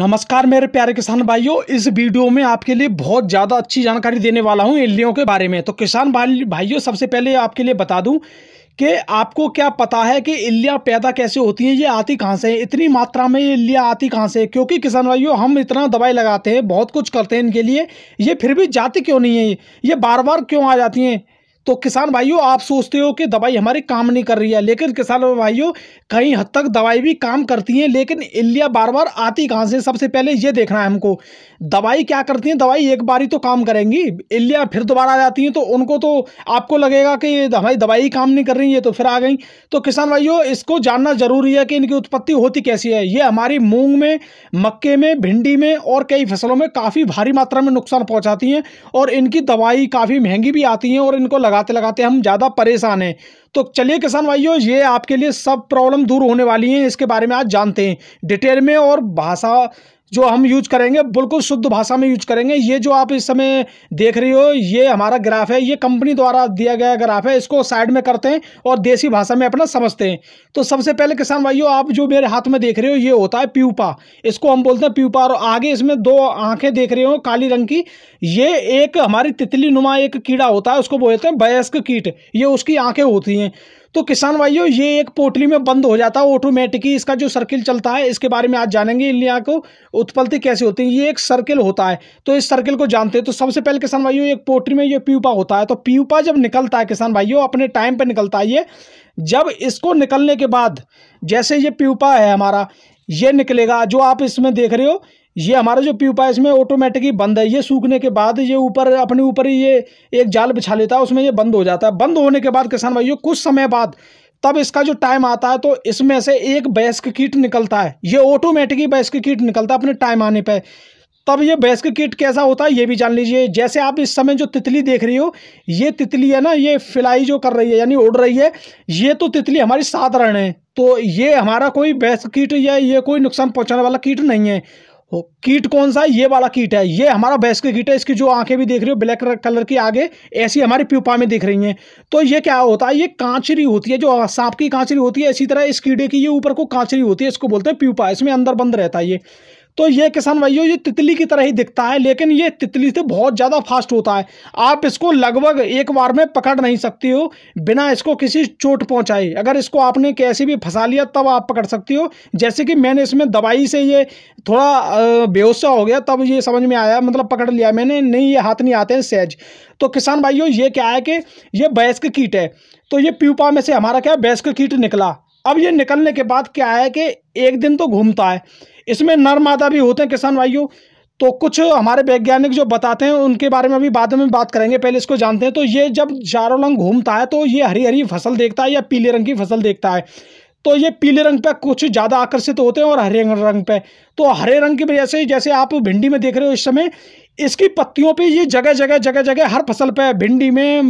नमस्कार मेरे प्यारे किसान भाइयों, इस वीडियो में आपके लिए बहुत ज़्यादा अच्छी जानकारी देने वाला हूँ इल्लियों के बारे में। तो किसान भाई, भाइयों, सबसे पहले आपके लिए बता दूँ कि आपको क्या पता है कि इल्लियाँ पैदा कैसे होती हैं, ये आती कहाँ से इतनी मात्रा में ये इल्लियाँ आती कहाँ से क्योंकि किसान भाइयों, हम इतना दवाई लगाते हैं, बहुत कुछ करते हैं इनके लिए। ये फिर भी जाती क्यों नहीं है? ये बार बार क्यों आ जाती हैं? तो किसान भाइयों, आप सोचते हो कि दवाई हमारी काम नहीं कर रही है, लेकिन किसान भाइयों कई हद तक दवाई भी काम करती हैं, लेकिन इल्लिया बार बार आती कहाँ से? सबसे पहले ये देखना है हमको, दवाई क्या करती हैं? दवाई एक बार ही तो काम करेंगी, इल्लिया फिर दोबारा आ जाती हैं तो उनको तो आपको लगेगा कि हमारी दवाई काम नहीं कर रही है तो फिर आ गई। तो किसान भाइयों, इसको जानना ज़रूरी है कि इनकी उत्पत्ति होती कैसी है। ये हमारी मूंग में, मक्के में, भिंडी में और कई फ़सलों में काफ़ी भारी मात्रा में नुकसान पहुँचाती हैं और इनकी दवाई काफ़ी महँगी भी आती हैं और इनको लगाते लगाते हम ज़्यादा परेशान हैं। तो चलिए किसान भाइयों, ये आपके लिए सब प्रॉब्लम दूर होने वाली हैं, इसके बारे में आज जानते हैं। डिटेल में और भाषा जो हम यूज़ करेंगे, बिल्कुल शुद्ध भाषा में यूज़ करेंगे। ये जो आप इस समय देख रही हो, ये हमारा ग्राफ है, ये कंपनी द्वारा दिया गया ग्राफ है, इसको साइड में करते हैं और देसी भाषा में अपना समझते हैं। तो सबसे पहले किसान भाइयों, आप जो मेरे हाथ में देख रहे हो, ये होता है प्यूपा। इसको हम बोलते हैं प्यूपा और आगे इसमें दो आँखें देख रहे हो, काली रंग की। ये एक हमारी तितली नुमा एक कीड़ा होता है, उसको बोलते हैं वयस्क कीट। ये उसकी आँखें होती हैं। तो किसान भाइयों, ये एक पोटली में बंद हो जाता है ऑटोमेटिकली इसका जो सर्किल चलता है, इसके बारे में आज जानेंगे इलिया को उत्पत्ति कैसे होती है, ये एक सर्किल होता है। तो इस सर्किल को जानते हैं तो सबसे पहले किसान भाइयों, एक पोटली में ये प्यूपा होता है तो प्यूपा जब निकलता है किसान भाइयों, अपने टाइम पर निकलता है ये, जब इसको निकलने के बाद, जैसे ये प्यूपा है हमारा, ये निकलेगा, जो आप इसमें देख रहे हो ये हमारा जो प्यूपा है इसमें ऑटोमेटिकली बंद है। ये सूखने के बाद ये ऊपर, अपने ऊपर ही ये एक जाल बिछा लेता है, उसमें ये बंद हो जाता है। बंद होने के बाद, किसान भाइयों, कुछ समय बाद तब इसका जो टाइम आता है तो इसमें से एक बैस्क कीट निकलता है। ये ऑटोमेटिकली बैस्क कीट निकलता है अपने टाइम आने पर तब ये बैस्क किट कैसा होता है, ये भी जान लीजिए। जैसे आप इस समय जो तितली देख रही हो, ये तितली है ना, ये फिलाई जो कर रही है, यानी उड़ रही है, ये तो तितली हमारी साधारण है। तो ये हमारा कोई बैस्क कीट या ये कोई नुकसान पहुँचाने वाला कीट नहीं है। कीट कौन सा है? ये वाला कीट है। ये हमारा भैंस के कीट है। इसकी जो आँखें भी देख रही हो, ब्लैक कलर की आगे, ऐसी हमारी प्यूपा में दिख रही हैं। तो ये क्या होता है? ये कांचरी होती है, जो सांप की कांचरी होती है, इसी तरह इस कीड़े की ये ऊपर को कांचरी होती है, इसको बोलते हैं प्यूपा। इसमें अंदर बंद रहता है ये। तो ये किसान भाइयों, ये तितली की तरह ही दिखता है, लेकिन ये तितली से बहुत ज़्यादा फास्ट होता है। आप इसको लगभग एक बार में पकड़ नहीं सकती हो, बिना इसको किसी चोट पहुँचाए। अगर इसको आपने कैसे भी फंसा लिया, तब आप पकड़ सकती हो। जैसे कि मैंने इसमें दवाई से ये थोड़ा बेहोशा हो गया, तब ये समझ में आया मतलब पकड़ लिया मैंने, नहीं, ये हाथ नहीं आते हैं, सहज। तो किसान भाइयों, ये क्या है कि ये बैस्क कीट है। तो ये प्यूपा में से हमारा क्या बैस्क कीट निकला। अब ये निकलने के बाद क्या है कि एक दिन तो घूमता है। इसमें नर मादा भी होते हैं, किसान भाइयों। तो कुछ हमारे वैज्ञानिक जो बताते हैं, उनके बारे में भी बाद में बात करेंगे, पहले इसको जानते हैं। तो ये जब चारों रंग घूमता है तो ये हरी हरी फ़सल देखता है या पीले रंग की फ़सल देखता है? तो ये पीले रंग पे कुछ ज़्यादा आकर्षित होते हैं और हरे रंग पे। तो हरे रंग की वजह से, जैसे आप भिंडी में देख रहे हो, इस समय इसकी पत्तियों पे ये जगह जगह जगह जगह हर फ़सल पे भिंडी में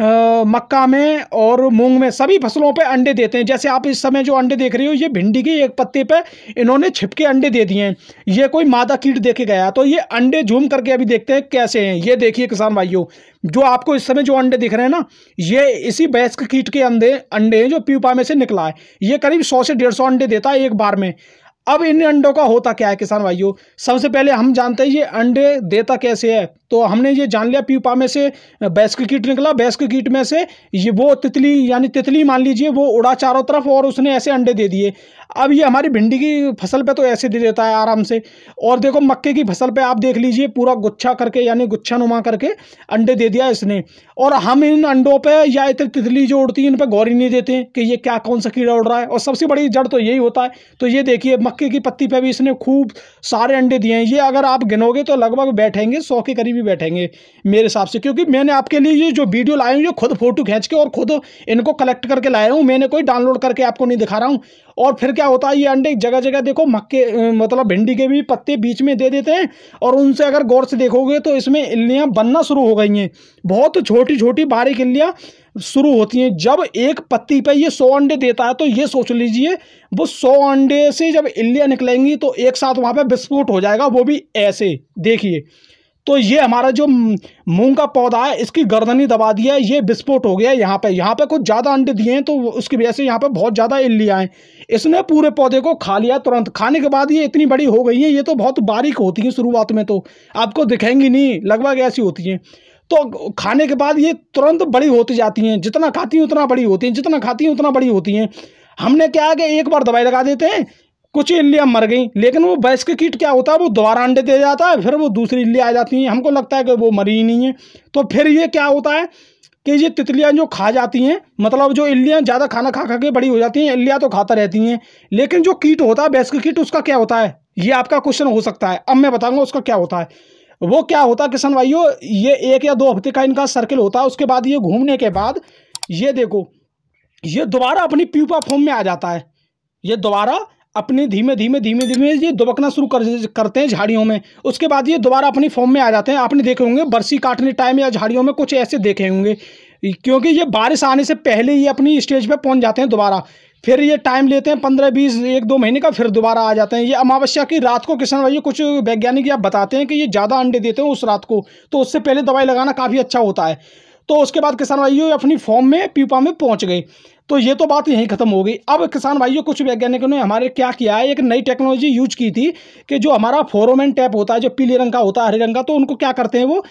आ, मक्का में और मूंग में सभी फ़सलों पे अंडे देते हैं। जैसे आप इस समय जो अंडे देख रहे हो ये भिंडी के एक पत्ते पे इन्होंने छिपके अंडे दे दिए हैं। ये कोई मादा कीट देखे गया। तो ये अंडे झूम करके अभी देखते हैं कैसे हैं। ये देखिए किसान भाइयों जो आपको इस समय जो अंडे दिख रहे हैं ना ये इसी बैस्क कीट के अंडे अंडे हैं जो प्यूपा में से निकला है। ये करीब सौ से डेढ़ अंडे देता है एक बार में। अब इन अंडों का होता क्या है, किसान भाइयों? सबसे पहले हम जानते हैं ये अंडे देता कैसे है? तो हमने ये जान लिया प्यूपा में से, बैस्क कीट निकला, बैस्क कीट में से ये वो तितली, यानी तितली मान लीजिए, वो उड़ा चारों तरफ़ और उसने ऐसे अंडे दे दिए। अब ये हमारी भिंडी की फ़सल पे तो ऐसे दे देता है आराम से। और देखो मक्के की फ़सल पे आप देख लीजिए, पूरा गुच्छा करके, यानी गुच्छा नुमा करके अंडे दे दिया इसने। और हम इन अंडों पे या इतनी तितली जो उड़ती है, इन पर गौर ही नहीं देते कि ये क्या, कौन सा कीड़ा उड़ रहा है। और सबसे बड़ी जड़ तो यही होता है। तो ये देखिए, मक्के की पत्ती पर भी इसने खूब सारे अंडे दिए हैं। ये अगर आप गिनोगे तो लगभग बैठेंगे सौ के करीब ही बैठेंगे मेरे हिसाब से, क्योंकि मैंने आपके लिए ये जो वीडियो लाए हूँ, ये खुद फ़ोटो खींच के और खुद इनको कलेक्ट करके लाया हूँ। मैंने कोई डाउनलोड करके आपको नहीं दिखा रहा हूँ। और फिर क्या होता है, ये अंडे जगह जगह देखो, मक्के मतलब भिंडी के भी पत्ते बीच में दे देते हैं और उनसे अगर गौर से देखोगे तो इसमें इल्लियाँ बनना शुरू हो गई हैं। बहुत छोटी छोटी बारीक इल्लियाँ शुरू होती हैं। जब एक पत्ती पे ये सौ अंडे देता है तो ये सोच लीजिए, वो सौ अंडे से जब इल्लियाँ निकलेंगी तो एक साथ वहाँ पे विस्फोट हो जाएगा, वो भी ऐसे। देखिए तो ये हमारा जो मूंग का पौधा है, इसकी गर्दनी दबा दिया है, ये विस्फोट हो गया यहाँ पे। यहाँ पे कुछ ज़्यादा अंडे दिए हैं तो उसकी वजह से यहाँ पे बहुत ज़्यादा इल्लियाँ हैं। इसने पूरे पौधे को खा लिया तुरंत। खाने के बाद ये इतनी बड़ी हो गई है, ये तो बहुत बारीक होती है शुरुआत में तो। आपको दिखेंगी नहीं, लगभग ऐसी होती हैं। तो खाने के बाद ये तुरंत बड़ी होती जाती हैं। जितना खाती हैं, उतना बड़ी होती हैं। जितना खाती हैं, उतना बड़ी होती हैं। हमने क्या है कि एक बार दवाई लगा देते हैं कुछ इल्लियाँ मर गई, लेकिन वो बैस के कीट क्या होता है? वो दोबारा अंडे दे जाता है, फिर वो दूसरी इल्लियाँ आ जाती हैं। हमको लगता है कि वो मरी ही नहीं है। तो फिर ये क्या होता है कि ये तितलियाँ जो खा जाती हैं मतलब जो इल्लियाँ ज़्यादा खाना खा खा के बड़ी हो जाती हैं, इल्लियाँ तो खाता रहती हैं, लेकिन जो कीट होता है बैस के कीट, उसका क्या होता है? ये आपका क्वेश्चन हो सकता है। अब मैं बताऊँगा उसका क्या होता है। वो क्या होता है किसान भाइयों? ये एक या दो हफ़्ते का इनका सर्किल होता है, उसके बाद ये घूमने के बाद ये देखो, ये दोबारा अपनी प्यूपा फॉर्म में आ जाता है। ये दोबारा अपने धीमे धीमे धीमे धीमे ये दुबकना शुरू कर, करते हैं झाड़ियों में। उसके बाद ये दोबारा अपनी फॉर्म में आ जाते हैं। आपने देखे होंगे, बरसी काटने टाइम या झाड़ियों में कुछ ऐसे देखे होंगे। क्योंकि ये बारिश आने से पहले ही अपनी स्टेज पे पहुँच जाते हैं दोबारा। फिर ये टाइम लेते हैं पंद्रह, बीस, एक, दो महीने का, फिर दोबारा आ जाते हैं। ये अमावस्या की रात को किसान भाई कुछ वैज्ञानिक आप बताते हैं कि ये ज़्यादा अंडे देते हैं उस रात को। तो उससे पहले दवाई लगाना काफ़ी अच्छा होता है। तो उसके बाद किसान भाइयों अपनी फॉर्म में, पीपा में पहुँच गए। तो ये तो बात यहीं खत्म हो गई। अब किसान भाइयों, कुछ वैज्ञानिकों ने हमारे क्या किया है? एक नई टेक्नोलॉजी यूज़ की थी कि जो हमारा फोरोमैन टैप होता है, जो पीले रंग का होता है, हरे रंग का तो उनको क्या करते हैं वो?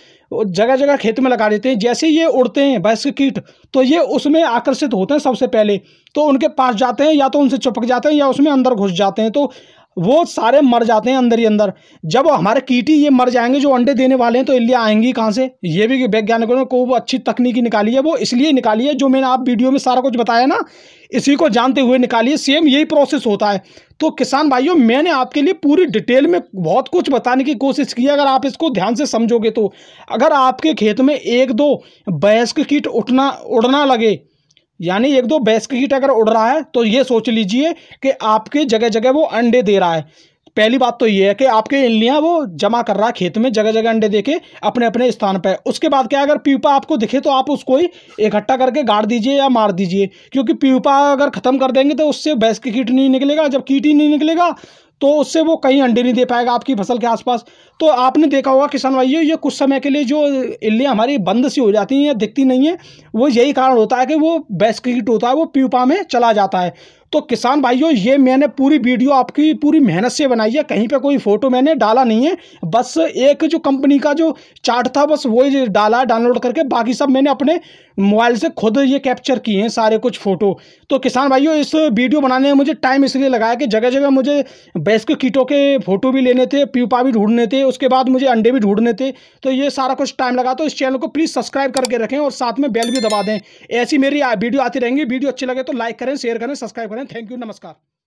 जगह जगह खेत में लगा देते हैं। जैसे ये उड़ते हैं, भैंस कीट तो ये उसमें आकर्षित होते हैं सबसे पहले। तो उनके पास जाते हैं, या तो उनसे चिपक जाते हैं, या उसमें अंदर घुस जाते हैं। तो वो सारे मर जाते हैं अंदर ही अंदर। जब हमारे कीटी ये मर जाएँगे, जो अंडे देने वाले हैं तो इल्लियाँ आएँगी कहाँ से? ये भी वैज्ञानिकों ने को अच्छी तकनीकी निकाली है, वो इसलिए निकाली है, जो मैंने आप वीडियो में सारा कुछ बताया ना, इसी को जानते हुए निकालिए सेम यही प्रोसेस होता है। तो किसान भाइयों, मैंने आपके लिए पूरी डिटेल में बहुत कुछ बताने की कोशिश की अगर आप इसको ध्यान से समझोगे तो। अगर आपके खेत में एक दो वयस्क कीट उठना, उड़ना लगे यानी एक दो भैंस की कीट अगर उड़ रहा है तो ये सोच लीजिए कि आपके जगह जगह वो अंडे दे रहा है। पहली बात तो ये है कि आपके इल्लियाँ वो जमा कर रहा है खेत में जगह जगह अंडे देके अपने अपने स्थान पर उसके बाद क्या अगर पीपा आपको दिखे तो आप उसको ही इकट्ठा करके गाड़ दीजिए या मार दीजिए। क्योंकि पीपा अगर ख़त्म कर देंगे तो उससे भैंस की कीट नहीं निकलेगा। जब कीट ही नहीं निकलेगा तो उससे वो कहीं अंडे नहीं दे पाएगा आपकी फ़सल के आसपास। तो आपने देखा होगा किसान भाइयों, ये कुछ समय के लिए जो इल्लियाँ हमारी बंद सी हो जाती हैं या दिखती नहीं है, वो यही कारण होता है कि वो बेस्किट होता है, वो प्यूपा में चला जाता है। तो किसान भाइयों, ये मैंने पूरी वीडियो आपकी पूरी मेहनत से बनाई है, कहीं पे कोई फ़ोटो मैंने डाला नहीं है, बस एक जो कंपनी का जो चार्ट था, बस वही डाला, डाउनलोड करके, बाकी सब मैंने अपने मोबाइल से खुद ये कैप्चर किए हैं सारे कुछ फ़ोटो। तो किसान भाइयों, इस वीडियो बनाने में मुझे टाइम इसलिए लगाया कि जगह जगह मुझे बेस्क कीटों के फ़ोटो भी लेने थे प्यूपा भी ढूँढने थे, उसके बाद मुझे अंडे भी ढूँढने थे। तो ये सारा कुछ टाइम लगा तो इस चैनल को प्लीज़ सब्सक्राइब करके रखें और साथ में बेल भी दबा दें। ऐसी मेरी वीडियो आती रहेंगी, वीडियो अच्छी लगे तो लाइक करें, शेयर करें, सब्सक्राइब करें। थैंक यू, नमस्कार।